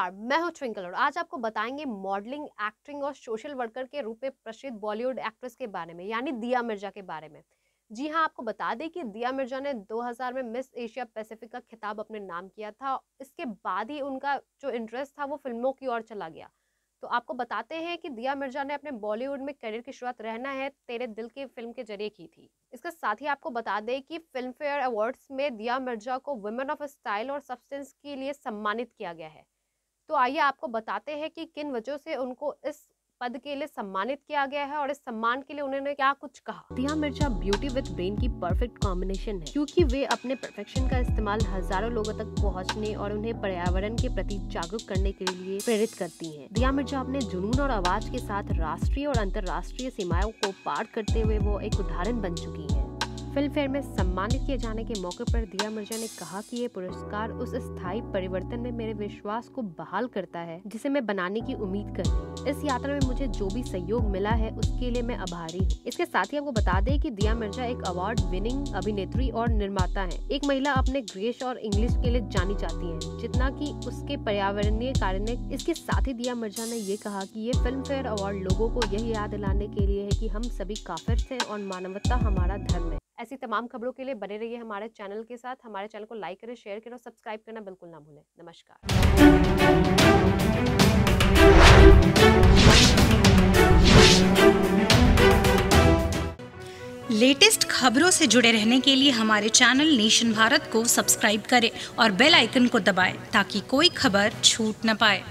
नमस्कार, मैं हूँ ट्विंकल और आज आपको बताएँगे मॉडलिंग एक्टिंग और सोशल वर्कर के रूप में प्रसिद्ध बॉलीवुड एक्ट्रेस के बारे में, यानी दिया मिर्ज़ा के बारे में। जी हाँ, आपको बता दें कि दिया मिर्ज़ा ने 2000 में मिस एशिया पैसिफिक का खिताब अपने नाम किया था, इसके बाद ही उनका जो इंटरेस्ट था वो फ़िल्मों की ओर चला गया। तो आपको बताते हैं कि दिया मिर्ज़ा ने अपने बॉलीवुड में करियर की शुरुआत रहना है, तेरे दिल की फ़िल्म के ज़रिए की थी। इसके साथ ही आपको बता दें कि फ़िल्म फेयर अवार्ड्स में दिया मिर्ज़ा को वुमेन ऑफ़ स्टाइल और सब्सटेंस के लिए सम्मानित किया गया है। तो आइए आपको बताते हैं कि किन वजहों से उनको इस पद के लिए सम्मानित किया गया है और इस सम्मान के लिए उन्होंने क्या कुछ कहा Dia Mirza beauty with brain की परफेक्ट कॉम्बिनेशन है, क्योंकि वे अपने परफेक्शन का इस्तेमाल हज़ारों लोगों तक पहुँचने और उन्हें पर्यावरण के प्रति जागरूक करने के लिए प्रेरित करती हैं। दिया मिर्ज़ा अपने जुनून और आवाज़ के साथ राष्ट्रीय और अंतर्राष्ट्रीय सीमाओं को पार करते हुए वो एक उदाहरण बन चुकी है फ़िल्म फेयर में सम्मानित किए जाने के मौके पर दिया मिर्ज़ा ने कहा कि ये पुरस्कार उस स्थायी परिवर्तन में मेरे विश्वास को बहाल करता है, जिसे मैं बनाने की उम्मीद कर रही इस यात्रा में मुझे जो भी सहयोग मिला है, उसके लिए मैं आभारी हूँ। इसके साथ ही आपको बता दें कि दिया मिर्ज़ा एक अवार्ड विनिंग अभिनेत्री और निर्माता है। एक महिला अपने ग्रेश और इंग्लिश के लिए जानी जाती है, जितना की उसके पर्यावरणीय कार्य इसके साथ ही दिया मिर्ज़ा ने ये कहा की ये फ़िल्म फेयर अवार्ड लोगों को यही याद दिलाने के लिए है की हम सभी काफिर थे और मानवता हमारा धर्म है। ऐसी तमाम खबरों के लिए बने रहिए हमारे चैनल के साथ। हमारे चैनल को लाइक करें, शेयर करें और सब्सक्राइब करना बिल्कुल ना भूलें। नमस्कार। लेटेस्ट खबरों से जुड़े रहने के लिए हमारे चैनल नेशन भारत को सब्सक्राइब करें और बेल आइकन को दबाएँ ताकि कोई खबर छूट न पाए।